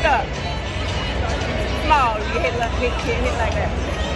look up. Small, you hit, like- hit, hit, hit like that.